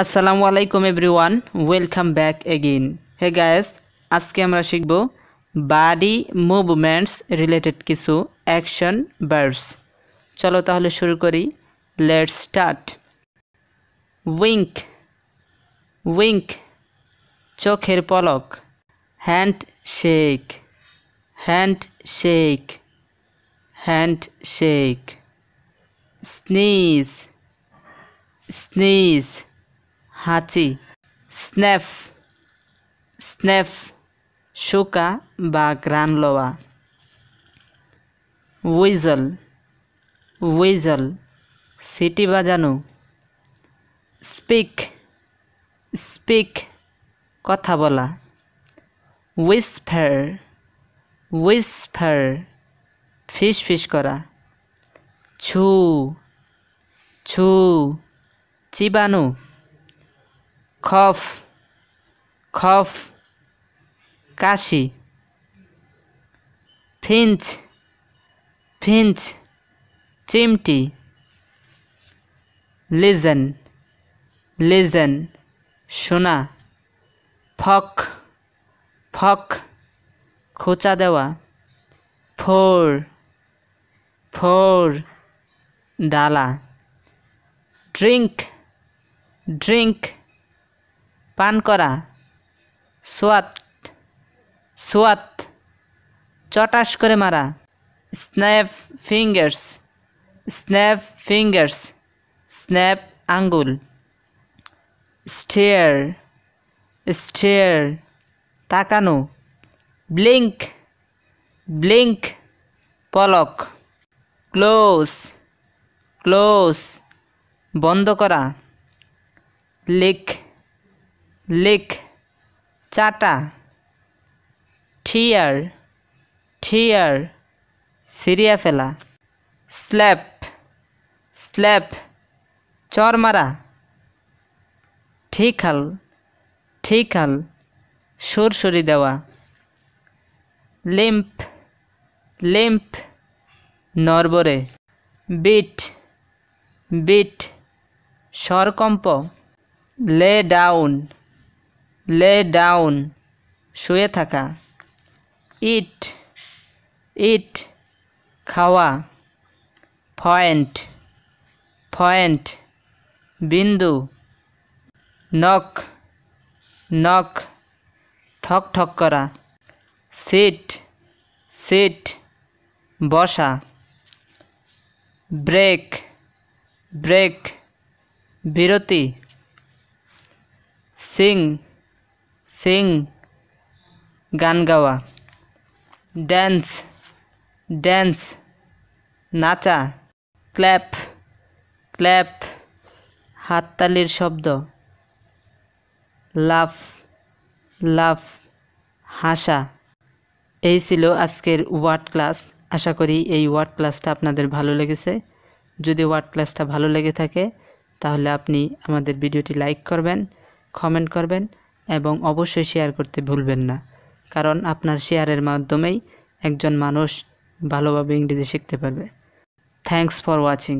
আসসালামু আলাইকুম everyone, welcome back again. Hey guys, আজকে আমরা শিখব বাডি মুভমেন্টস রিলেটেড কিছু অ্যাকশন বার্বস চলো তাহলে শুরু করি। লেটস স্টার্ট উইঙ্ক উইঙ্ক চোখের পলক। Hand shake hand shake hand shake sneeze sneeze হাঁচি স্ন্যাফ স্ন্যাফ শুকা বা গ্রান লওয়া উইজল উইজল সিটি বাজানো। স্পিক স্পিক, কথা বলা। উইসফার উইসফার ফিস ফিস করা। ছু ছু, চিবানো। খফ খফ কাশি ফিঞ্চ ফিঞ্চ চিমটি লিজেন লিজেন শোনা ফক ফক খোঁচা দেওয়া ফোর ফোর ডালা ড্রিঙ্ক ড্রিঙ্ক পান করা, সোয়াত সোয়াত, চটাস করে মারা, snap fingers snap fingers, snap আঙ্গুল, স্টেয়ার স্টেয়ার, তাকানো, ব্লিঙ্ক ব্লিঙ্ক, পলক, ক্লোজ ক্লোজ, বন্ধ করা লিক লিক, চাটা, ঠিয়ার ঠিয়ার, সিরিয়া ফেলা, স্ল্যাপ স্ল্যাপ চর মারা ঠিকাল ঠিকাল সুরসুরি দেওয়া, লিম্প লিম্প, নরবরে, বিট বিট, সরকম্প, লে ডাউন। লে ডাউন শুয়ে থাকা। ইট ইট খাওয়া। পয়েন্ট পয়েন্ট বিন্দু। নখ নখ ঠক ঠক করা। সিট সিট বসা। ব্রেক ব্রেক বিরতি। সিং সিং, গান গাওয়া ড্যান্স ড্যান্স নাচা ক্ল্যাপ ক্ল্যাপ হাততালির শব্দ লাফ লাফ হাসা। এই ছিল আজকের ওয়ার্ড ক্লাস। আশা করি এই ওয়ার্ড ক্লাসটা আপনাদের ভালো লেগেছে। যদি ওয়ার্ড ক্লাসটা ভালো লেগে থাকে, তাহলে আপনি আমাদের ভিডিওটি লাইক করবেন, কমেন্ট করবেন। এবং অবশ্যই শেয়ার করতে ভুলবেন না। কারণ আপনার শেয়ারের মাধ্যমেই একজন মানুষ ভালোভাবে ইংরেজি শিখতে পারবে। Thanks for watching